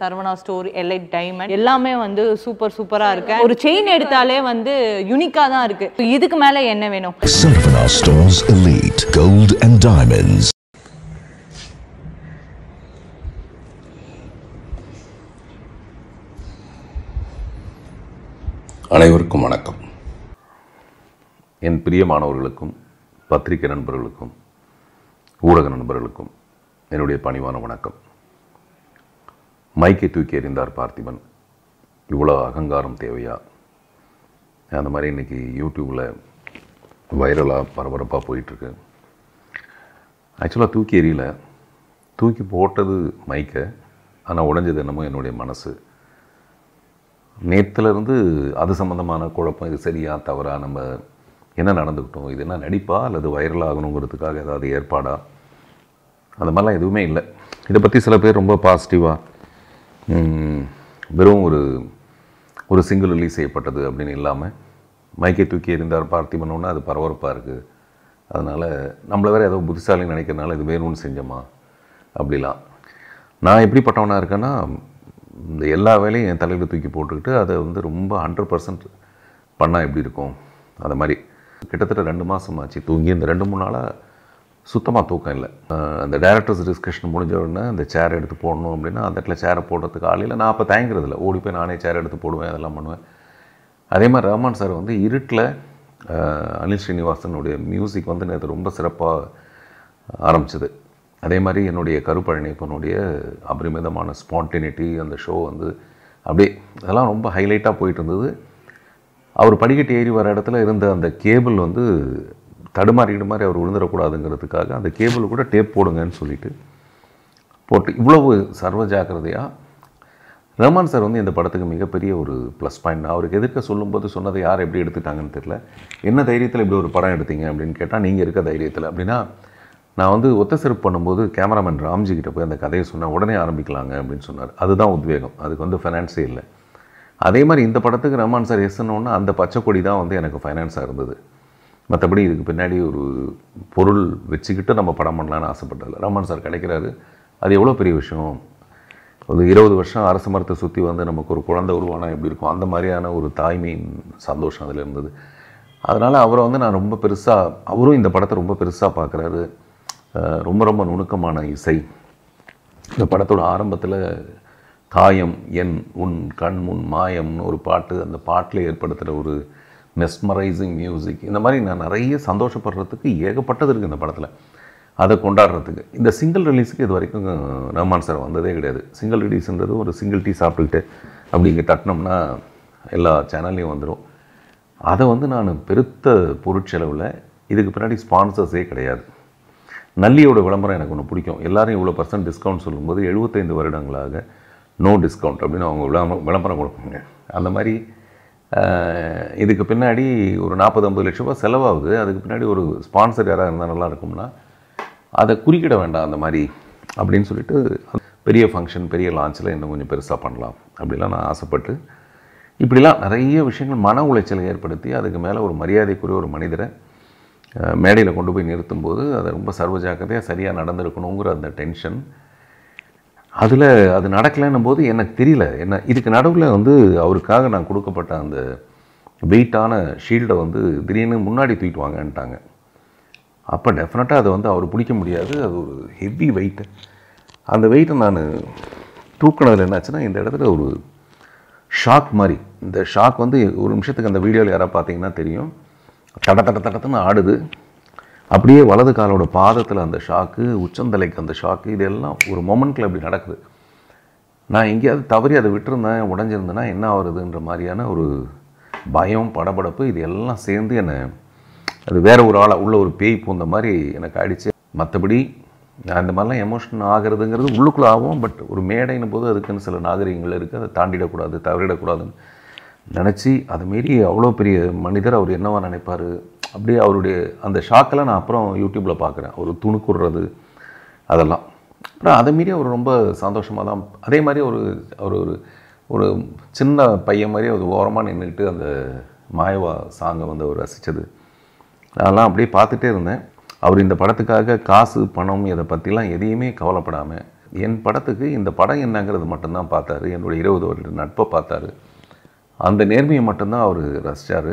Saravana store elite diamond எல்லாமே வந்து super சூப்பரா இருக்கு. ஒரு செயின் எடுத்தாலே வந்து யூனிக்கா தான் இருக்கு. இதுக்கு மேல என்ன வேணும்? Sarvana Stores Elite Gold and Diamonds. அனைவருக்கும் வணக்கம். என் பிரியமானவர்களுக்கும் பத்திரிகை நண்பர்களுக்கும் ஊடக நண்பர்களுக்கும் என்னுடைய பணிவான வணக்கம். மைக்கை தூக்கி எறிந்தார் பார்த்திபன். இவ்வளோ அகங்காரம் தேவையா? அந்த மாதிரி இன்னைக்கு யூடியூப்பில் வைரலாக பரபரப்பாக போயிட்டுருக்கு. ஆக்சுவலாக தூக்கி எறியல. தூக்கி போட்டது மைக்கை. ஆனால் உடைஞ்சது என்னமோ என்னுடைய மனசு. நேற்றுலேருந்து அது சம்மந்தமான குழப்பம் இது சரியா தவறா நம்ம என்ன நடந்துக்கிட்டோம் இது என்ன நடிப்பா அல்லது வைரலாகணுங்கிறதுக்காக ஏதாவது ஏற்பாடா? அந்த மாதிரிலாம் எதுவுமே இல்லை. இதை பற்றி சில பேர் ரொம்ப பாசிட்டிவாக வெறும் ஒரு ஒரு சிங்கிள் ரிலீஸ் செய்யப்பட்டது அப்படின்னு இல்லாமல் மைக்கை தூக்கி எறிந்தார் பார்த்திபனோன்னா அது பரபரப்பாக இருக்குது அதனால் நம்மளை வேறு ஏதோ புத்திசாலின்னு நினைக்கிறனால இது வேணும்னு செஞ்சோமா? அப்படிலாம். நான் எப்படிப்பட்டவனாக இருக்கேன்னா இந்த எல்லா வேலையும் என் தலையில் தூக்கி போட்டுக்கிட்டு அதை வந்து ரொம்ப ஹண்ட்ரட் பர்சன்ட் பண்ணால் எப்படி இருக்கும்? அந்த மாதிரி. கிட்டத்தட்ட ரெண்டு மாதம் ஆச்சு. தூங்கி இந்த ரெண்டு மூணு நாளாக சுத்தமாக தூக்கம் இல்லை. அந்த டேரக்டர்ஸ் டிஸ்கஷன் முடிஞ்ச உடனே அந்த சேர் எடுத்து போடணும் அப்படின்னா அந்த இடத்துல சேரை போடுறதுக்கு ஆளில் நான் அப்போ தயங்குறதில்ல. ஓடி போய் நானே சேர் எடுத்து போடுவேன் அதெல்லாம் பண்ணுவேன். அதே மாதிரி ரஹ்மான் சார் வந்து இருட்டில் அனில் ஸ்ரீனிவாசனுடைய மியூசிக் வந்து நேற்று ரொம்ப சிறப்பாக ஆரம்பிச்சது. அதே மாதிரி என்னுடைய கருப்பழனிப்பனுடைய அபரிமிதமான ஸ்பான்டினிட்டி அந்த ஷோ வந்து அப்படியே அதெல்லாம் ரொம்ப ஹைலைட்டாக போயிட்டு இருந்தது. அவர் படிக்கட்டு ஏறி வர இடத்துல இருந்த அந்த கேபிள் வந்து தடுமாறிக்கிட்டு மாதிரி அவர் விழுந்துடக்கூடாதுங்கிறதுக்காக அந்த கேபிள் கூட டேப் போடுங்கன்னு சொல்லிட்டு போட்டு இவ்வளவு சர்வ ஜாக்கிரதையாக ரஹ்மான் சார் வந்து இந்த படத்துக்கு மிகப்பெரிய ஒரு ப்ளஸ் பாயிண்ட் அவருக்கு எதிர்க்க சொல்லும்போது சொன்னதை யார் எப்படி எடுத்துட்டாங்கன்னு தெரியல. என்ன தைரியத்தில் இப்படி ஒரு படம் எடுத்தீங்க அப்படின்னு கேட்டால் நீங்கள் இருக்க தைரியத்தில். அப்படின்னா நான் வந்து ஒத்த சிறப்பு பண்ணும்போது கேமராமேன் ராம்ஜி கிட்ட போய் அந்த கதையை சொன்னேன் உடனே ஆரம்பிக்கலாங்க அப்படின்னு சொன்னார். அதுதான் உத்வேகம். அதுக்கு வந்து ஃபைனான்ஸே இல்லை. அதே மாதிரி இந்த படத்துக்கு ரஹ்மான் சார் எஸ்ன்னொன்னா அந்த பச்சை கொடி தான் வந்து எனக்கு ஃபைனான்ஸாக இருந்தது. மற்றபடி இதுக்கு பின்னாடி ஒரு பொருள் வச்சுக்கிட்டு நம்ம படம் பண்ணலான்னு ஆசைப்பட்டதில்ல. ரஹ்மான் சார் கிடைக்கிறாரு. அது எவ்வளோ பெரிய விஷயம்? ஒரு இருபது வருஷம் அரசு மரத்தை சுற்றி வந்து நமக்கு ஒரு குழந்தை உருவானா எப்படி இருக்கும்? அந்த மாதிரியான ஒரு தாய்மையின் சந்தோஷம் அதில் இருந்தது. அதனால் அவரை வந்து நான் ரொம்ப பெருசாக அவரும் இந்த படத்தை ரொம்ப பெருசாக பார்க்குறாரு. ரொம்ப ரொம்ப நுணுக்கமான இசை. இந்த படத்தோட ஆரம்பத்தில் காயம் என் உன் கண் முன் மாயம்னு ஒரு பாட்டு அந்த பாட்டில் ஏற்படுத்துகிற ஒரு மெஸ்மரைசிங் மியூசிக் இந்த மாதிரி நான் நிறைய சந்தோஷப்படுறதுக்கு ஏகப்பட்டது இருக்குது இந்த படத்தில். அதை கொண்டாடுறதுக்கு. இந்த சிங்கிள் ரிலீஸுக்கு இது வரைக்கும் ரஹ்மான் சார் வந்ததே கிடையாது. சிங்கிள் ரிலீஸுன்றது ஒரு சிங்கிள் டீ சாப்பிட்டுக்கிட்டு அப்படி இங்கே தட்டினோம்னா எல்லா சேனல்லையும் வந்துடும் அதை வந்து நான் பெருத்த பொருட்செலவில் இதுக்கு பின்னாடி ஸ்பான்சர்ஸே கிடையாது. நல்லியோட விளம்பரம் எனக்கு ஒன்று பிடிக்கும். எல்லாரும் இவ்வளோ பர்சன்ட் டிஸ்கவுண்ட் சொல்லும்போது எழுபத்தைந்து வருடங்களாக நோ டிஸ்கவுண்ட் அப்படின்னு அவங்க விளம்பரம் விளம்பரம் கொடுப்பாங்க. அந்த மாதிரி இதுக்கு பின்னாடி ஒரு நாற்பது ஐம்பது லட்ச ரூபா செலவாகுது. அதுக்கு பின்னாடி ஒரு ஸ்பான்சர் யாராக இருந்தால் நல்லா இருக்கும்னா அதை குறிக்கிட வேண்டாம் அந்த மாதிரி அப்படின்னு சொல்லிட்டு பெரிய ஃபங்க்ஷன் பெரிய லான்ச்சில் இன்னும் கொஞ்சம் பெருசாக பண்ணலாம் அப்படிலாம் நான் ஆசைப்பட்டு இப்படிலாம் நிறைய விஷயங்கள் மன உளைச்சலை ஏற்படுத்தி அதுக்கு மேலே ஒரு மரியாதைக்குரிய ஒரு மனிதரை மேடையில் கொண்டு போய் நிறுத்தும்போது அதை ரொம்ப சர்வ ஜாக்கிரதையாக சரியாக நடந்திருக்கணுங்கிற அந்த டென்ஷன் அதில் அது நடக்கலைன்னும் போது எனக்கு தெரியல. என்ன இதுக்கு நடுவில் வந்து அவருக்காக நான் கொடுக்கப்பட்ட அந்த வெயிட்டான ஷீல்டை வந்து திடீர்னு முன்னாடி தூக்கிட்டு வாங்கன்ட்டாங்க. அப்போ டெஃபினட்டாக அதை வந்து அவர் பிடிக்க முடியாது. அது ஒரு ஹெவி வெயிட்டு அந்த வெயிட்டை நான் தூக்கினதில் என்னாச்சுன்னா இந்த இடத்துல ஒரு ஷாக் மாதிரி. இந்த ஷாக் வந்து ஒரு நிமிஷத்துக்கு அந்த வீடியோவில் யாராவது பார்த்தீங்கன்னா தெரியும். தட தட தடத்துன்னு ஆடுது. அப்படியே வலது காலோட பாதத்தில் அந்த ஷாக்கு உச்சந்தலைக்கு அந்த ஷாக்கு இதெல்லாம் ஒரு மொமெண்ட்டில் அப்படி நடக்குது. நான் எங்கேயாவது தவறி அதை விட்டுருந்தேன் உடஞ்சிருந்தேன்னா என்ன ஆகுறதுன்ற மாதிரியான ஒரு பயம் படபடப்பு இது எல்லாம் சேர்ந்து என்னை அது வேற ஒரு ஆளை உள்ள ஒரு பேய் பூந்த மாதிரி எனக்கு ஆயிடுச்சு. மற்றபடி நான் இந்த மாதிரிலாம் எமோஷன் ஆகிறதுங்கிறது உள்ளுக்குள்ளே ஆகும் பட் ஒரு மேடைன்னு போது அதுக்குன்னு சில நாகரிகங்கள் இருக்குது அதை தாண்டிடக்கூடாது தவறிடக்கூடாதுன்னு நினச்சி அது மாரி அவ்வளோ பெரிய மனிதர் அவர் என்னவா நினைப்பார்? அப்படியே அவருடைய அந்த ஷாக்கெல்லாம் நான் அப்புறம் யூடியூப்பில் பார்க்குறேன். ஒரு துணுக்குடுறது அதெல்லாம். அப்புறம் அதை மீறி அவர் ரொம்ப சந்தோஷமாக தான் அதே மாதிரி ஒரு அவர் ஒரு ஒரு சின்ன பையன் மாதிரி ஒரு ஓரமாக நின்றுக்கிட்டு அந்த மாயவா சாங்கை வந்து அவர் ரசித்தது அதெல்லாம் அப்படியே பார்த்துட்டே இருந்தேன். அவர் இந்த படத்துக்காக காசு பணம் இதை பற்றிலாம் எதையுமே கவலைப்படாமல் என் படத்துக்கு இந்த படம் என்னங்கிறது மட்டும்தான் பார்த்தாரு. என்னுடைய இருபது வருட நட்பை பார்த்தாரு. அந்த நேர்மையை மட்டும்தான் அவர் ரசித்தார்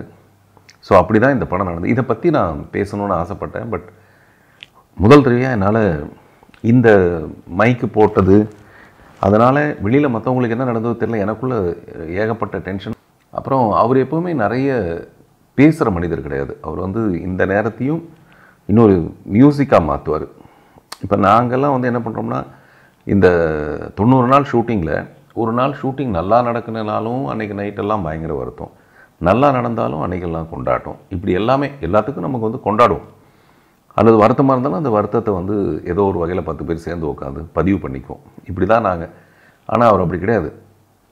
ஸோ அப்படி தான் இந்த படம் நடந்தது. இதை பற்றி நான் பேசணும்னு ஆசைப்பட்டேன். பட் முதல் தடவையாக என்னால் இந்த மைக்கு போட்டது அதனால் வெளியில் மற்றவங்களுக்கு என்ன நடந்ததோ தெரியல. எனக்குள்ளே ஏகப்பட்ட டென்ஷன் அப்புறம் அவர் எப்போவுமே நிறைய பேசுகிற மனிதர் கிடையாது. அவர் வந்து இந்த நேரத்தையும் இன்னொரு மியூசிக்காக மாற்றுவார் இப்போ நாங்கள்லாம் வந்து என்ன பண்ணுறோம்னா இந்த தொண்ணூறு நாள் ஷூட்டிங்கில் ஒரு நாள் ஷூட்டிங் நல்லா நடக்கணுனாலும் அன்றைக்கி நைட்டெல்லாம் பயங்கர வருத்தம். நல்லா நடந்தாலும் அன்றைக்கெல்லாம் கொண்டாட்டம். இப்படி எல்லாமே எல்லாத்துக்கும் நமக்கு வந்து கொண்டாடுவோம் அல்லது வருத்தமாக இருந்தாலும் அந்த வருத்தத்தை வந்து ஏதோ ஒரு வகையில் பத்து பேர் சேர்ந்து உட்காந்து பதிவு பண்ணிக்குவோம் இப்படி தான் நாங்கள் ஆனால் அவர் அப்படி கிடையாது.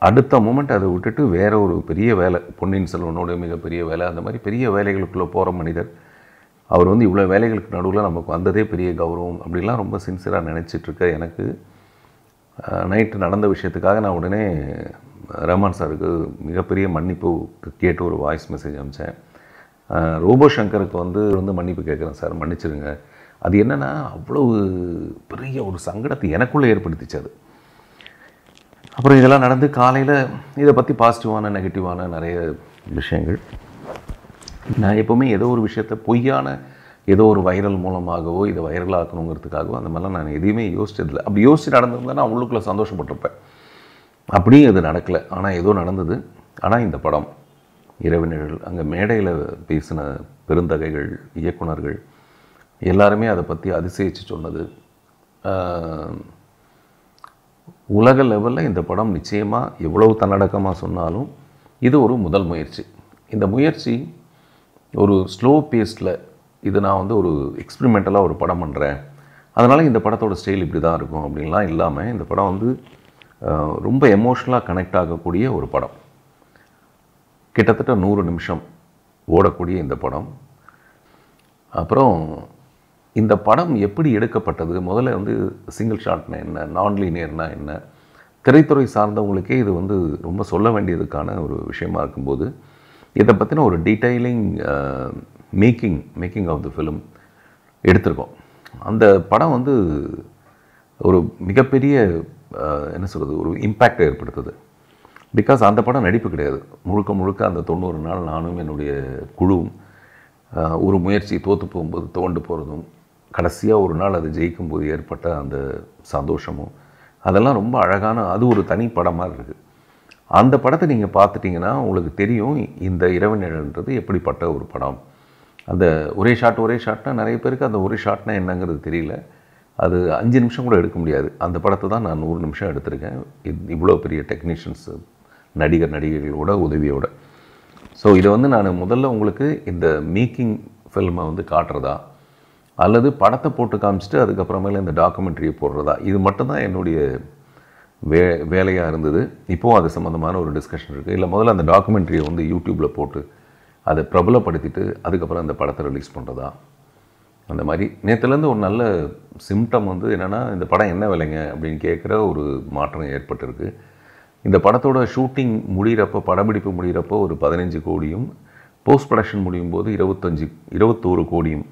அடுத்த மூமெண்ட் அதை விட்டுட்டு வேற ஒரு பெரிய வேலை பொன்னியின் செல்வனோட மிகப்பெரிய வேலை அந்த மாதிரி பெரிய வேலைகளுக்குள்ளே போகிற மனிதர் அவர் வந்து இவ்வளோ வேலைகளுக்கு நடுவில் நமக்கு வந்ததே பெரிய கௌரவம் அப்படிலாம் ரொம்ப சின்சியராக நினச்சிட்ருக்க எனக்கு நைட்டு நடந்த விஷயத்துக்காக நான் உடனே ரஹ்மான் சாருக்கு மிகப்பெரிய மன்னிப்பு கேட்டு ஒரு வாய்ஸ் மெசேஜ் அனுப்பிச்சேன். ரோபோ சங்கருக்கு வந்து வந்து மன்னிப்பு கேட்குறேன் சார் மன்னிச்சிருங்க. அது என்னென்னா அவ்வளவு பெரிய ஒரு சங்கடத்தை எனக்குள்ளே ஏற்படுத்திச்சு அது. அப்புறம் இதெல்லாம் நடந்து காலையில் இதை பற்றி பாசிட்டிவான நெகட்டிவான நிறைய விஷயங்கள். நான் எப்போவுமே ஏதோ ஒரு விஷயத்தை பொய்யான ஏதோ ஒரு வைரல் மூலமாகவோ இதை வைரல் ஆக்கணுங்கிறதுக்காகவோ அந்த மாதிரிலாம் நான் எதையுமே யோசிச்சதில்லை. அப்படி யோசிச்சு நடந்திருந்தா நான் உள்ளுக்குள்ளே சந்தோஷப்பட்டிருப்பேன். அப்படியும் அது நடக்கலை. ஆனால் ஏதோ நடந்தது. ஆனால் இந்த படம் இரவினர்கள் அங்கே மேடையில் பேசின பெருந்தகைகள் இயக்குனர்கள் எல்லாருமே அதை பற்றி அதிசயித்து சொன்னது. உலக லெவலில் இந்த படம் நிச்சயமாக எவ்வளவு தன்னடக்கமாக சொன்னாலும் இது ஒரு முதல் முயற்சி. இந்த முயற்சி ஒரு ஸ்லோ பேஸ்டில் இது நான் வந்து ஒரு எக்ஸ்பிரிமெண்டலாக ஒரு படம் பண்ணுறேன் அதனால் இந்த படத்தோட ஸ்டைல் இப்படி தான் இருக்கும் அப்படின்லாம் இல்லாமல் இந்த படம் வந்து ரொம்ப எமோஷ்னலாக கனெக்ட் ஆகக்கூடிய ஒரு படம். கிட்டத்தட்ட நூறு நிமிஷம் ஓடக்கூடிய இந்த படம். அப்புறம் இந்த படம் எப்படி எடுக்கப்பட்டது? முதல்ல வந்து சிங்கிள் ஷாட்னா என்ன? நான் லீனியர்னா என்ன? திரைத்துறை சார்ந்தவங்களுக்கே இது வந்து ரொம்ப சொல்ல வேண்டியதுக்கான ஒரு விஷயமா இருக்கும்போது இதை பற்றின ஒரு detailing making making of the film எடுத்திருக்கோம். அந்த படம் வந்து ஒரு மிகப்பெரிய என்ன சொல்கிறது ஒரு இம்பேக்டை ஏற்படுத்துது. பிகாஸ் அந்த படம் நடிப்பு கிடையாது. முழுக்க முழுக்க அந்த தொண்ணூறு நாள் நானும் என்னுடைய குழுவும் ஒரு முயற்சி தோற்று போகும்போது தோண்டு போகிறதும் கடைசியாக ஒரு நாள் அது ஜெயிக்கும் போது ஏற்பட்ட அந்த சந்தோஷமும் அதெல்லாம் ரொம்ப அழகான அது ஒரு தனி படம் மாதிரி இருக்குது அந்த படத்தை நீங்கள் பார்த்துட்டிங்கன்னா உங்களுக்கு தெரியும் இந்த இரவு நிழல்ன்றது எப்படிப்பட்ட ஒரு படம். அந்த ஒரே ஷாட் ஒரே ஷாட்னா நிறைய பேருக்கு அந்த ஒரே ஷாட்னா என்னங்கிறது தெரியல. அது அஞ்சு நிமிஷம் கூட எடுக்க முடியாது. அந்த படத்தை தான் நான் நூறு நிமிஷம் எடுத்திருக்கேன். இவ்வளோ பெரிய டெக்னீஷியன்ஸ் நடிகர் நடிகைகளோட உதவியோட. ஸோ இதை வந்து நான் முதல்ல உங்களுக்கு இந்த மேக்கிங் ஃபில்மை வந்து காட்டுறதா? அல்லது படத்தை போட்டு காமிச்சிட்டு அதுக்கப்புறமேல இந்த டாக்குமெண்ட்ரியை போடுறதா? இது மட்டும்தான் என்னுடைய வே வேலையாக இருந்தது. இப்போவும் அது சம்மந்தமான ஒரு டிஸ்கஷன் இருக்குது இல்லை முதல்ல அந்த டாக்குமெண்ட்ரியை வந்து யூடியூப்பில் போட்டு அதை பிரபலப்படுத்திட்டு அதுக்கப்புறம் அந்த படத்தை ரிலீஸ் பண்ணுறதா அந்த மாதிரி. நேற்றுலேருந்து ஒரு நல்ல சிம்டம் வந்து என்னென்னா இந்த படம் என்ன விலைங்க அப்படின்னு கேட்குற ஒரு மாற்றம் ஏற்பட்டிருக்கு. இந்த படத்தோட ஷூட்டிங் முடிகிறப்போ படப்பிடிப்பு முடிகிறப்போ ஒரு பதினஞ்சு கோடியும் போஸ்ட் ப்ரொடக்ஷன் முடியும் போது இருபத்தஞ்சி இருபத்தோரு கோடியும்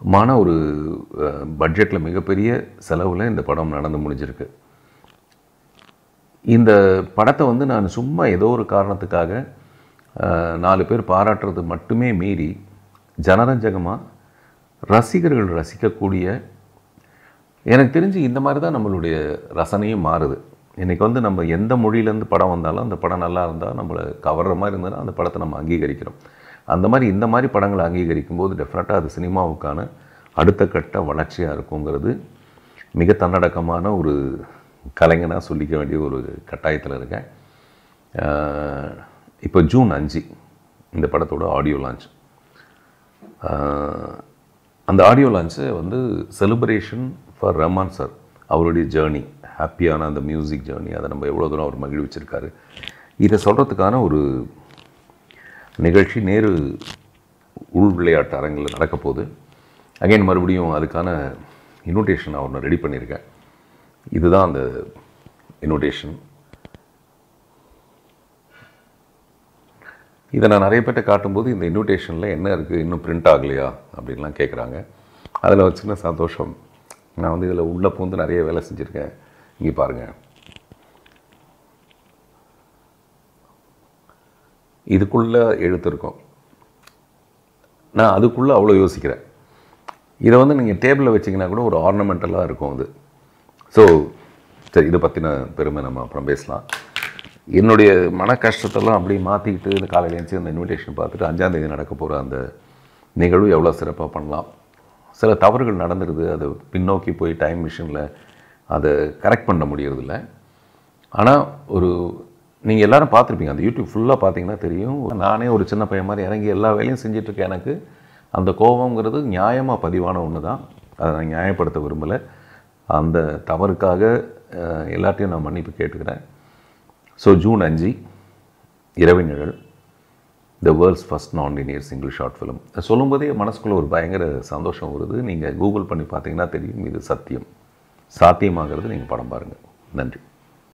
மான ஒரு பட்ஜெட்டில் மிகப்பெரிய செலவில் இந்த படம் நடந்து முடிஞ்சிருக்கு. இந்த படத்தை வந்து நான் சும்மா ஏதோ ஒரு காரணத்துக்காக நாலு பேர் பாராட்டுறது மட்டுமே மீறி ஜனரஞ்சகமாக ரசிகர்கள் ரசிக்கக்கூடிய எனக்கு தெரிஞ்சு இந்த மாதிரி தான் நம்மளுடைய ரசனையும் மாறுது. இன்றைக்கி வந்து நம்ம எந்த மொழியிலேருந்து படம் வந்தாலும் அந்த படம் நல்லா இருந்தால் நம்மளை கவர்ற மாதிரி இருந்ததுன்னா அந்த படத்தை நம்ம அங்கீகரிக்கிறோம். அந்த மாதிரி இந்த மாதிரி படங்களை அங்கீகரிக்கும் போது டெஃபினட்டாக அது சினிமாவுக்கான அடுத்த கட்ட வளர்ச்சியாக இருக்குங்கிறது மிக தன்னடக்கமான ஒரு கலைஞனாக சொல்லிக்க வேண்டிய ஒரு கட்டாயத்தில் இருக்கேன். இப்போ ஜூன் அஞ்சு இந்த படத்தோட ஆடியோ லான்ச் அந்த ஆடியோ லான்ச்சு வந்து செலிப்ரேஷன் ஃபார் ரஹ்மான் சார் அவருடைய ஜேர்னி ஹாப்பியான அந்த மியூசிக் ஜேர்னி அதை நம்ம எவ்வளோ தூரம் அவர் மகிழ்விச்சிருக்காரு. இதை சொல்கிறதுக்கான ஒரு நிகழ்ச்சி நேரு உள் விளையாட்டு அரங்கில் நடக்க போகுது. அகைன் மறுபடியும் அதுக்கான இன்விடேஷன் நான் ஒன்று ரெடி பண்ணியிருக்கேன். இதுதான் அந்த இன்விடேஷன் இதை நான் நிறைய பேர்ட்ட காட்டும்போது இந்த இன்விடேஷனில் என்ன இருக்குது இன்னும் பிரிண்ட் ஆகலையா? அப்படின்லாம் கேட்குறாங்க அதில் ஒரு சின்ன சந்தோஷம். நான் வந்து இதில் உள்ள பூந்து நிறைய வேலை செஞ்சுருக்கேன். இங்கே பாருங்கள் இதுக்குள்ளே எழுத்து இருக்கும். நான் அதுக்குள்ளே அவ்வளோ யோசிக்கிறேன். இதை வந்து நீங்கள் டேபிளில் வச்சிங்கன்னா கூட ஒரு ஆர்னமெண்டலாக இருக்கும் அது. ஸோ சரி இதை பற்றின பெருமை நம்ம அப்புறம் பேசலாம். என்னுடைய மன கஷ்டத்தெல்லாம் அப்படியே மாற்றிக்கிட்டு இந்த காலையில் எழுந்துச்சு அந்த இன்விடேஷன் பார்த்துட்டு அஞ்சாந்தேதி நடக்க போகிற அந்த நிகழ்வு எவ்வளோ சிறப்பாக பண்ணலாம். சில தவறுகள் நடந்துருது. அது பின்னோக்கி போய் டைம் மிஷினில் அதை கரெக்ட் பண்ண முடியறதில்ல. ஆனால் ஒரு நீங்கள் எல்லோரும் பார்த்துருப்பீங்க. அந்த யூடியூப் ஃபுல்லாக பார்த்தீங்கன்னா தெரியும். நானே ஒரு சின்ன பையன் மாதிரி இறங்கி எல்லா வேலையும் செஞ்சிட்ருக்கேன் எனக்கு. அந்த கோபங்கிறது நியாயமாக பதிவான ஒன்று தான் அதை நான் நியாயப்படுத்த விரும்பலை. அந்த தவறுக்காக எல்லாத்தையும் நான் மன்னிப்பு கேட்டுக்கிறேன். ஸோ ஜூன் அஞ்சு இரவு நிழல் த வேர்ல்ட்ஸ் ஃபஸ்ட் நான் இண்டியர் சிங்கிள் ஷார்ட் ஃபிலிம் சொல்லும்போதே மனசுக்குள்ளே ஒரு பயங்கர சந்தோஷம் வருது. நீங்கள் கூகுள் பண்ணி பார்த்தீங்கன்னா தெரியும் இது சத்தியம். சாத்தியமாகிறது நீங்கள் படம் பாருங்கள் நன்றி.